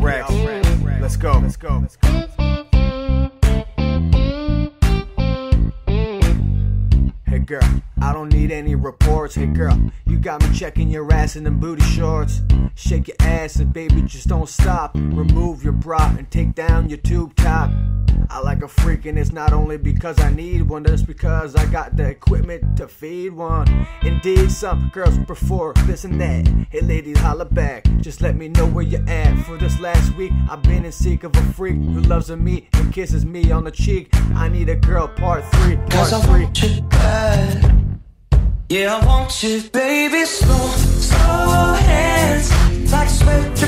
Rex. Let's go. Let's go. Let's go. Hey girl, I don't need any reports. Hey girl, you got me checking your ass in them booty shorts. Shake your ass and baby, just don't stop. Remove your bra and take down your tube top. I like a freak and it's not only because I need one, it's because I got the equipment to feed one. Indeed, some girls prefer this and that. Hey ladies, holla back. Just let me know where you're at. For this last week, I've been in seek of a freak who loves me and kisses me on the cheek. I need a girl, part three, part Cause I three. want you bad. Yeah, I want you, baby. Slow, slow hands. Like sweat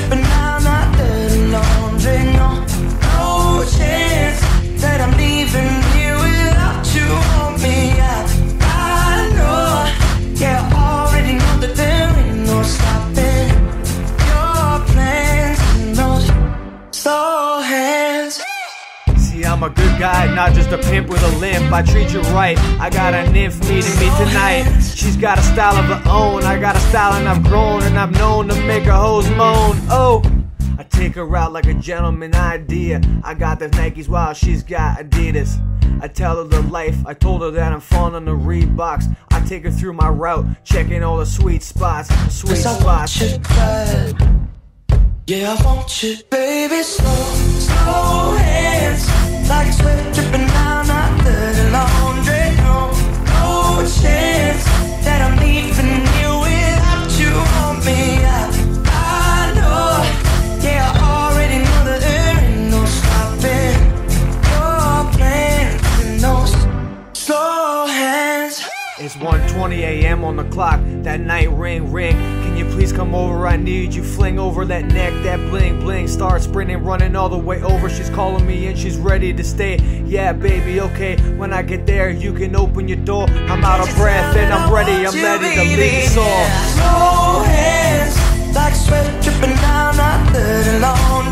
I'm a good guy, not just a pimp with a limp. I treat you right. I got a nymph meeting me tonight. She's got a style of her own. I got a style and I've grown and I'm known to make her hoes moan. Oh. I take her out like a gentleman idea. I got the Nikes while she's got Adidas. I tell her the life, I told her that I'm fond on the Reeboks. I take her through my route, checking all the sweet spots, sweet Cause I want spots. you bad. Yeah, I want you, baby. Slow. Like It's 1:20 a.m. on the clock. That night ring ring. Can you please come over? I need you. Fling over that neck, that bling bling. Start sprinting, running all the way over. She's calling me and she's ready to stay. Yeah, baby, okay. When I get there, you can open your door. I'm out of breath and I'm ready. I'm ready to leave this all. Slow hands, like sweat dripping down dirty laundry.